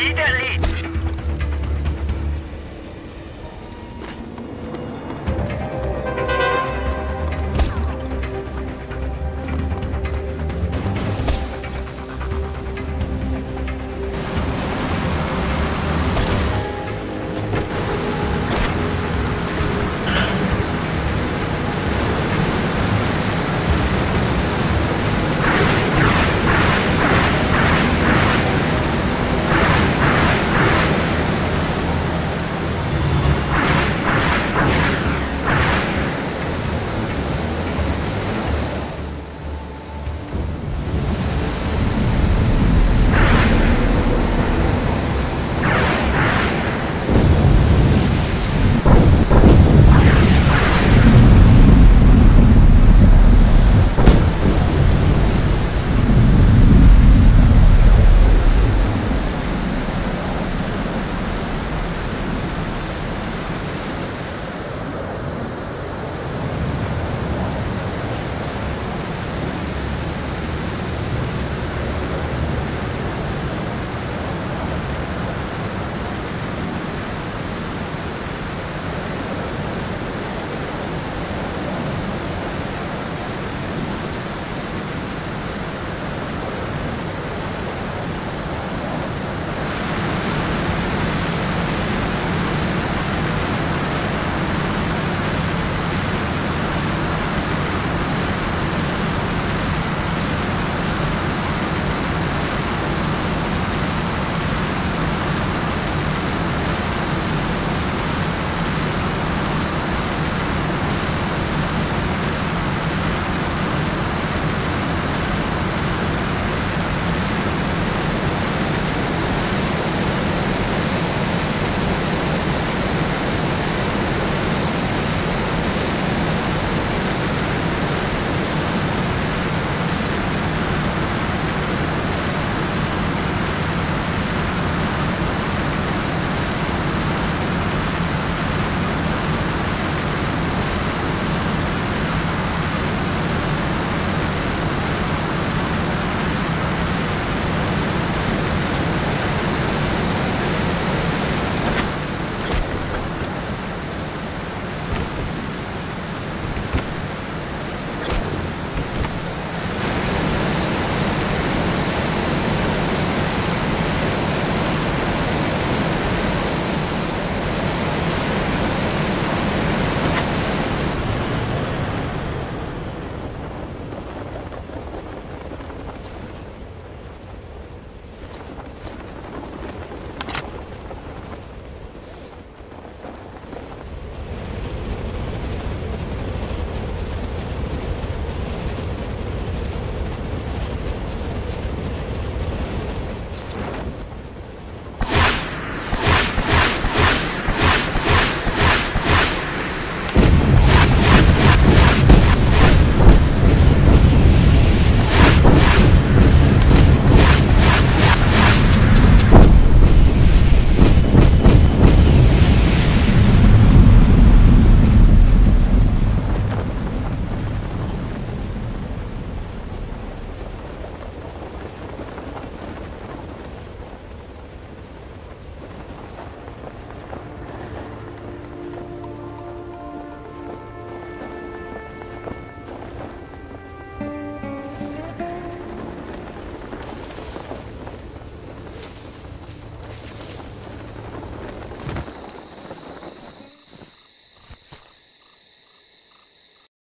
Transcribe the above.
いいね。